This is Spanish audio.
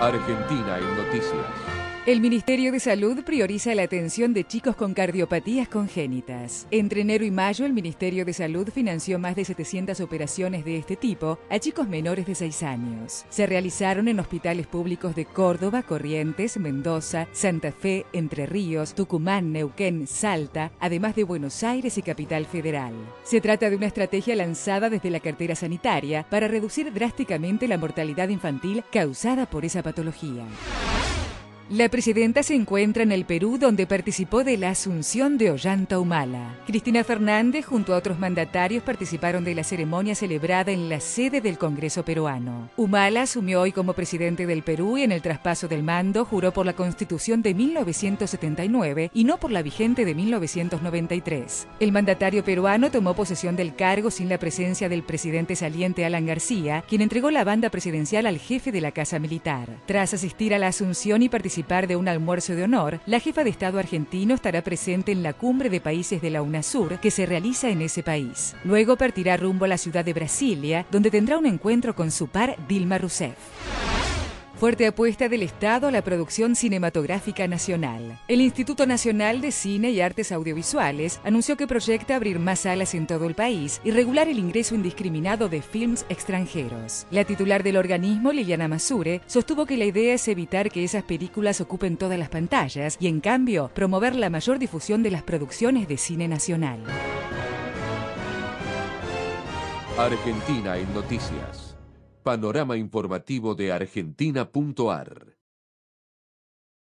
Argentina en noticias. El Ministerio de Salud prioriza la atención de chicos con cardiopatías congénitas. Entre enero y mayo, el Ministerio de Salud financió más de 700 operaciones de este tipo a chicos menores de 6 años. Se realizaron en hospitales públicos de Córdoba, Corrientes, Mendoza, Santa Fe, Entre Ríos, Tucumán, Neuquén, Salta, además de Buenos Aires y Capital Federal. Se trata de una estrategia lanzada desde la cartera sanitaria para reducir drásticamente la mortalidad infantil causada por esa patología. La presidenta se encuentra en el Perú donde participó de la asunción de Ollanta Humala. Cristina Fernández junto a otros mandatarios participaron de la ceremonia celebrada en la sede del Congreso peruano. Humala asumió hoy como presidente del Perú y en el traspaso del mando juró por la Constitución de 1979 y no por la vigente de 1993. El mandatario peruano tomó posesión del cargo sin la presencia del presidente saliente Alan García, quien entregó la banda presidencial al jefe de la Casa Militar. Tras asistir a la asunción y participar de un almuerzo de honor, la jefa de Estado argentino estará presente en la cumbre de países de la UNASUR que se realiza en ese país. Luego partirá rumbo a la ciudad de Brasilia, donde tendrá un encuentro con su par Dilma Rousseff. Fuerte apuesta del Estado a la producción cinematográfica nacional. El Instituto Nacional de Cine y Artes Audiovisuales anunció que proyecta abrir más salas en todo el país y regular el ingreso indiscriminado de films extranjeros. La titular del organismo, Liliana Masure, sostuvo que la idea es evitar que esas películas ocupen todas las pantallas y, en cambio, promover la mayor difusión de las producciones de cine nacional. Argentina en noticias. Panorama informativo de Argentina.ar